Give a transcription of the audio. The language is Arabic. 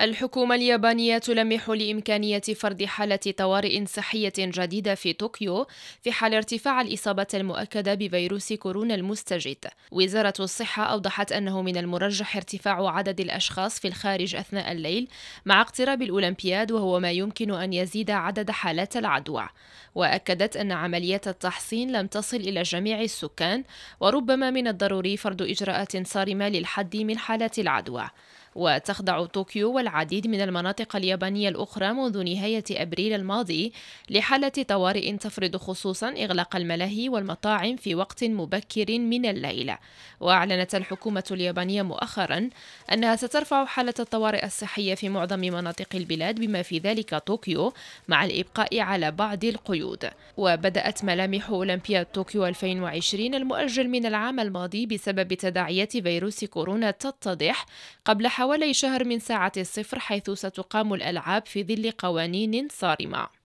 الحكومة اليابانية تلمح لإمكانية فرض حالة طوارئ صحية جديدة في طوكيو في حال ارتفاع الإصابة المؤكدة بفيروس كورونا المستجد. وزارة الصحة أوضحت أنه من المرجح ارتفاع عدد الأشخاص في الخارج أثناء الليل مع اقتراب الأولمبياد وهو ما يمكن أن يزيد عدد حالات العدوى. وأكدت أن عمليات التحصين لم تصل إلى جميع السكان وربما من الضروري فرض إجراءات صارمة للحد من حالات العدوى. وتخضع طوكيو والعديد من المناطق اليابانية الأخرى منذ نهاية أبريل الماضي لحالة طوارئ تفرض خصوصا إغلاق الملاهي والمطاعم في وقت مبكر من الليل. وأعلنت الحكومة اليابانية مؤخرا أنها سترفع حالة الطوارئ الصحية في معظم مناطق البلاد بما في ذلك طوكيو مع الإبقاء على بعض القيود. وبدأت ملامح أولمبياد طوكيو 2020 المؤجل من العام الماضي بسبب تداعيات فيروس كورونا تتضح قبل حوالي شهر من ساعة الصفر حيث ستقام الألعاب في ظل قوانين صارمة.